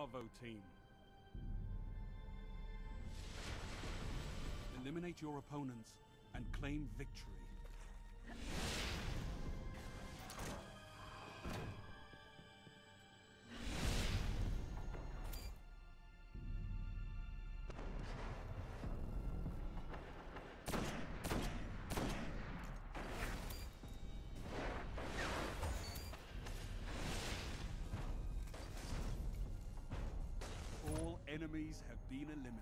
Bravo team. Eliminate your opponents and claim victory. Enemies have been eliminated.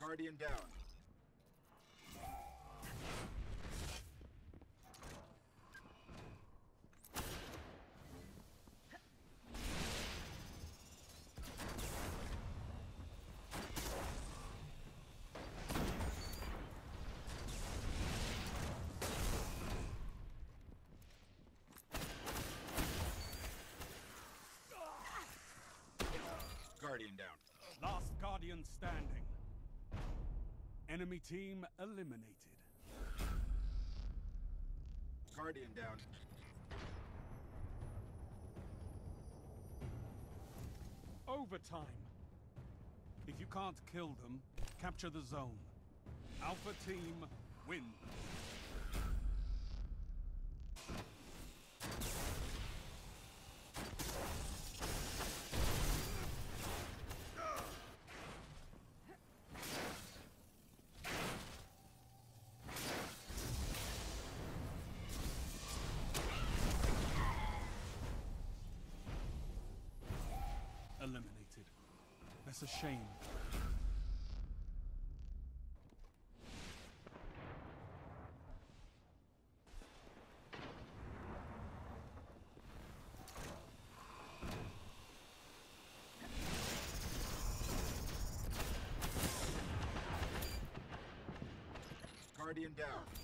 Guardian down. Guardian down. Standing. Enemy team eliminated. Guardian down. Overtime. If you can't kill them, capture the zone. Alpha team wins. That's a shame. Guardian down.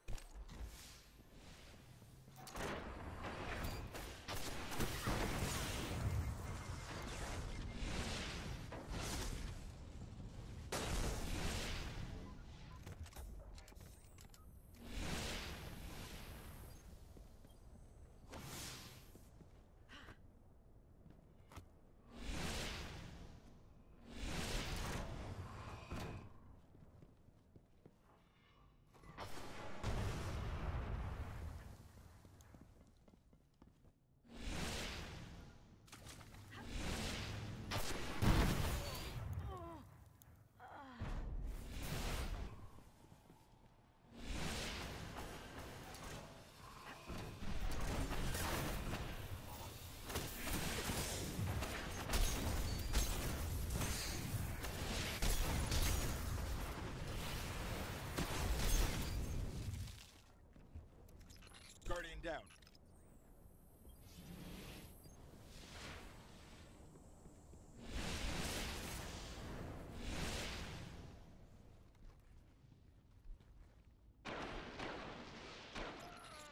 Guardian down.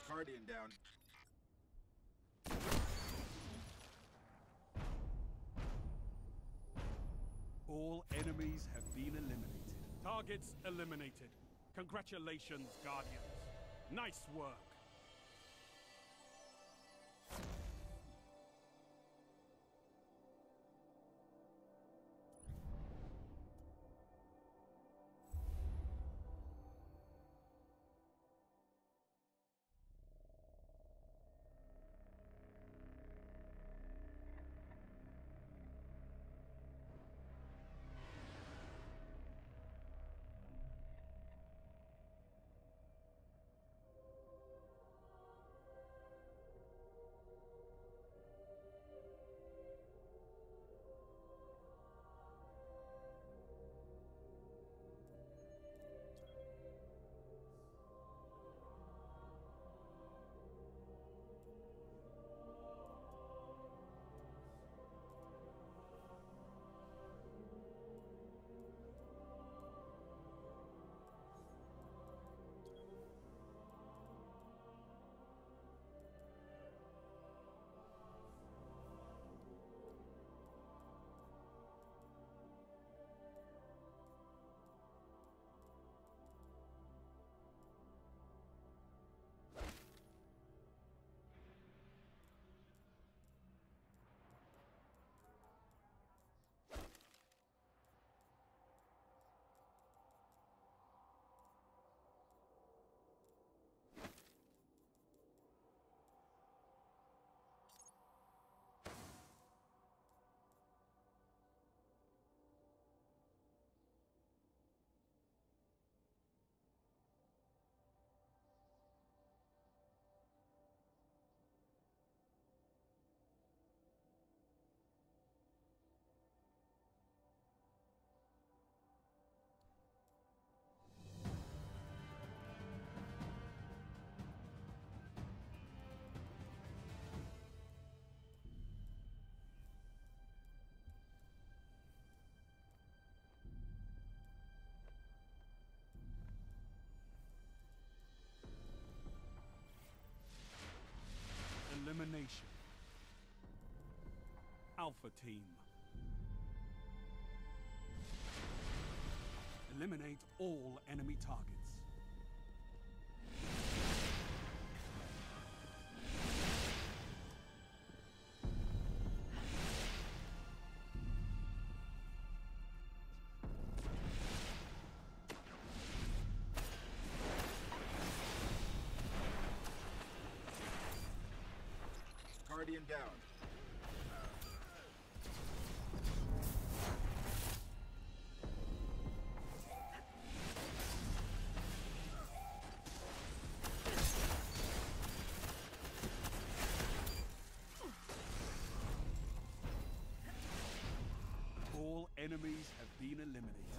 Guardian down. All enemies have been eliminated. Targets eliminated. Congratulations, Guardians. Nice work. Alpha Team. Eliminate all enemy targets. All enemies have been eliminated.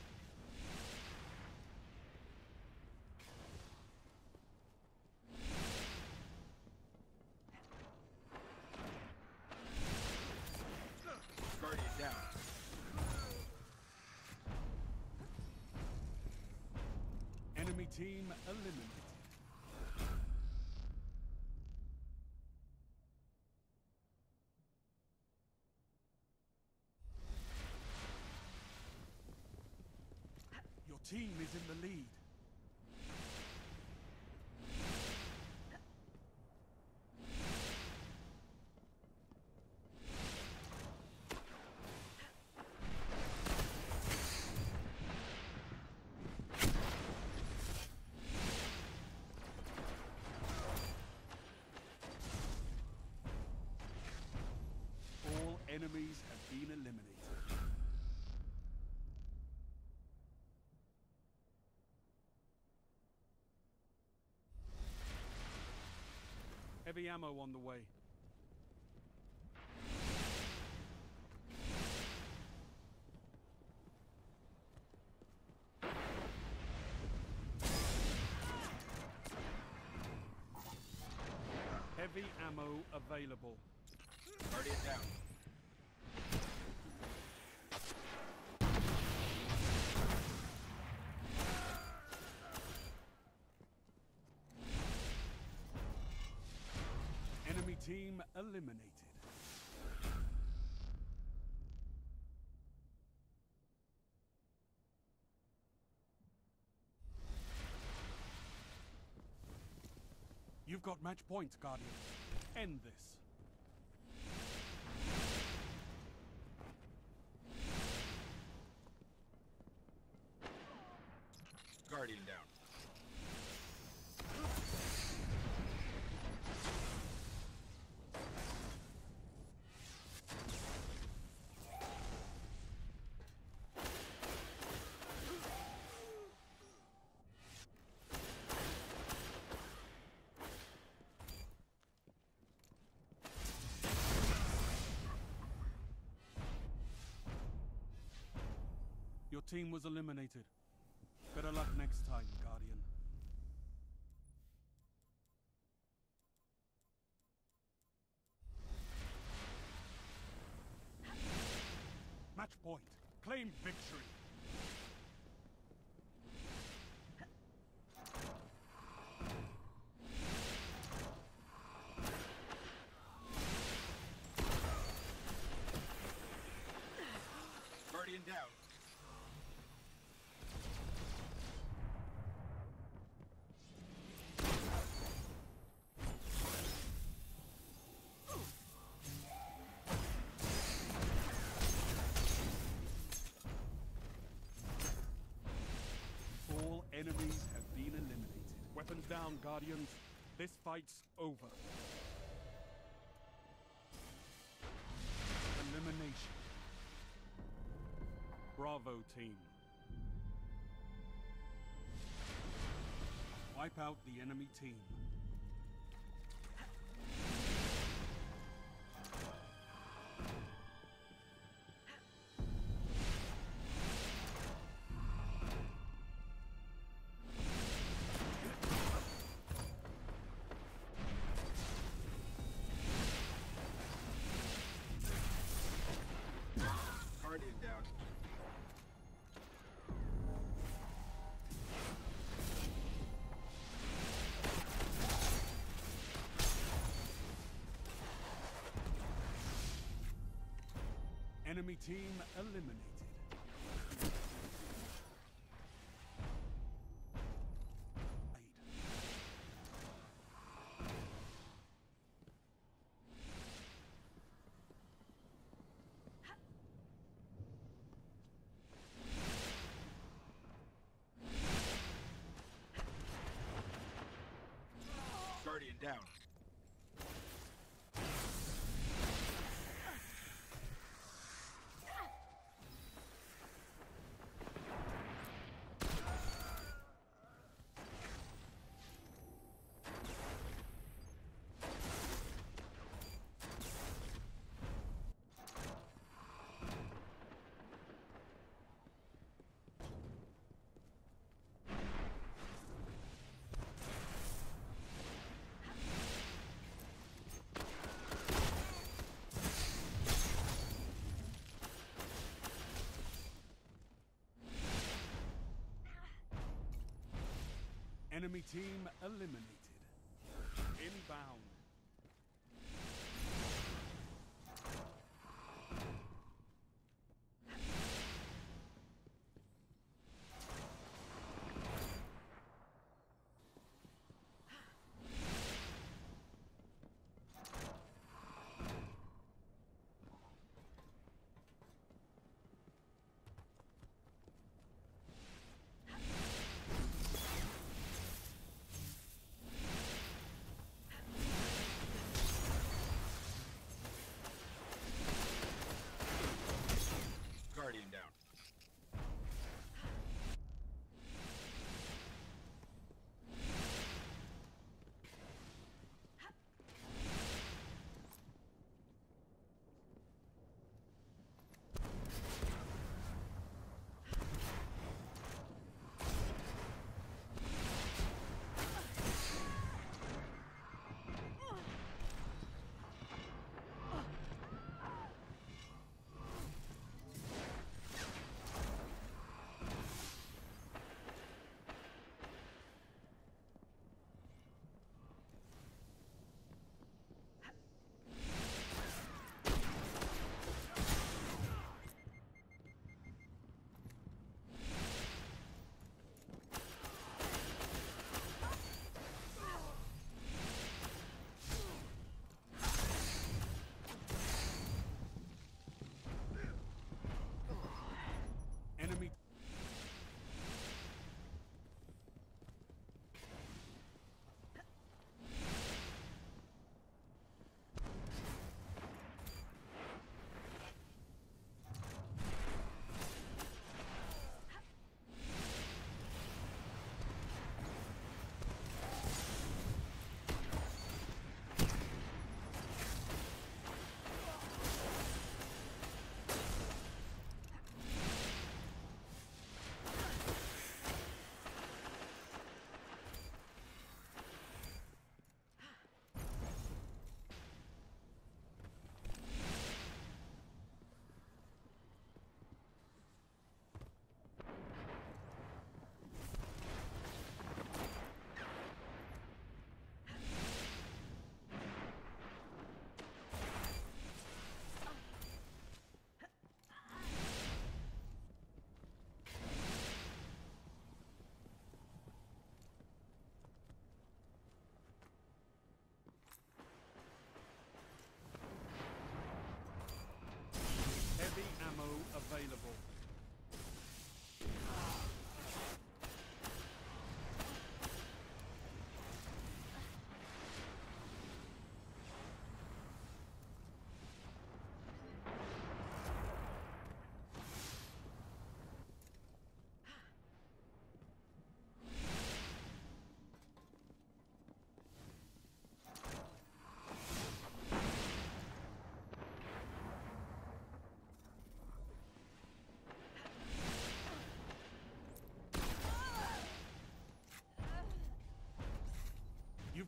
Team is in the lead. Enemies have been eliminated. Heavy ammo on the way. Heavy ammo available. Guardian down. Eliminated. You've got match point, Guardian. End this. Guardian down. Your team was eliminated. Better luck next time, Guardian. Match point. Claim victory. Guardian down. All enemies have been Weapons down, Guardians. This fight's over. Elimination. Bravo team. Wipe out the enemy team. Enemy team eliminated. Down. Enemy team eliminated. Inbound.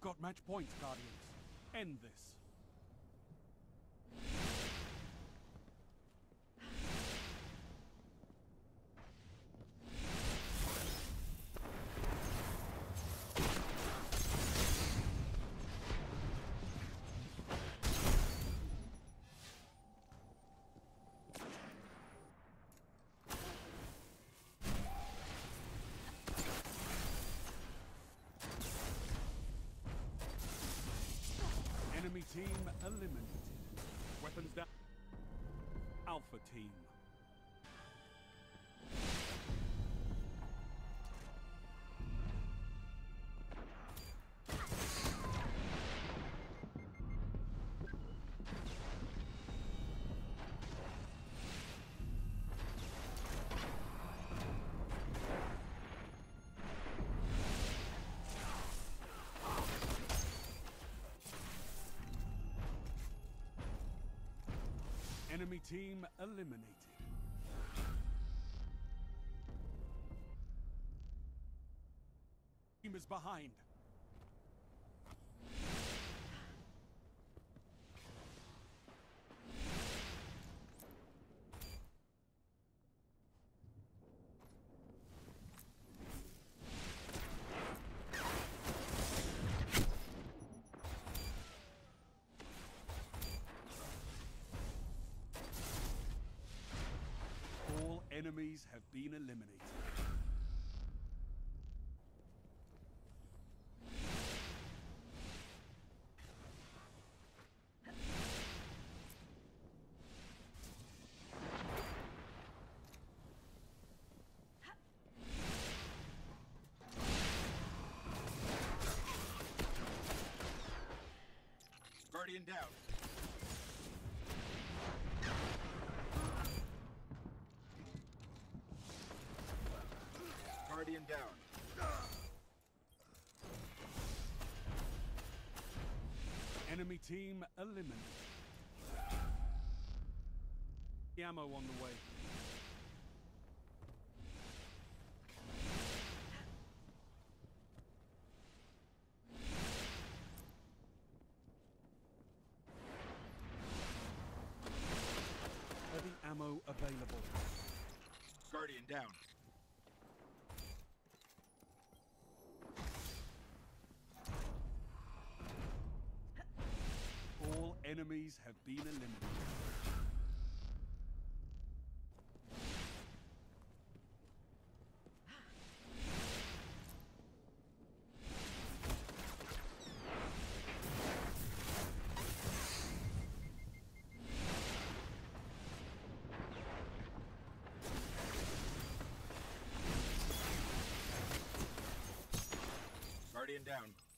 Got match point, Guardians. End this. Team eliminated. Weapons down. Alpha team. Enemy team eliminated. Team is behind. Enemies have been eliminated. Guardian down. Guardian down. Enemy team eliminated. Ammo on the way. Heavy ammo available. Guardian down. Enemies have been eliminated. Down.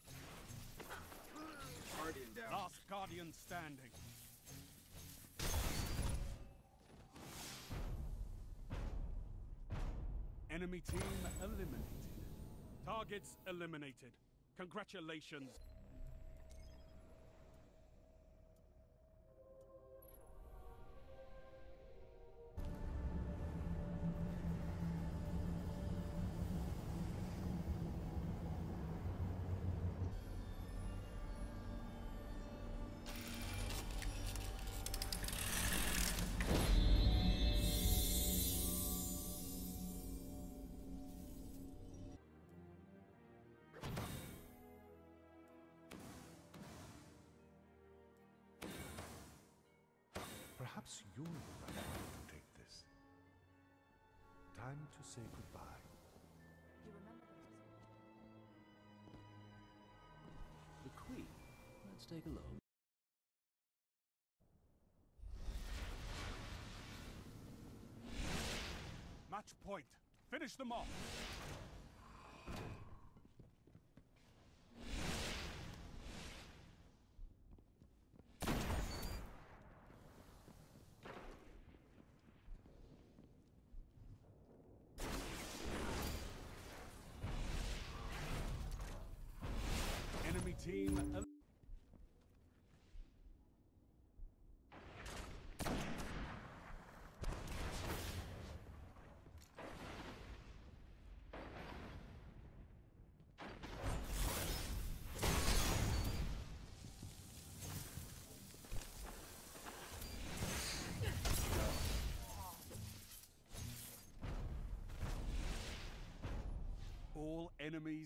Guardian down. Last Guardian standing. Enemy team eliminated. Targets eliminated. Congratulations. Perhaps you're the right one to take this. Time to say goodbye. You remember those? The Queen. Let's take a look. Match point. Finish them off. Enemy team el- All enemies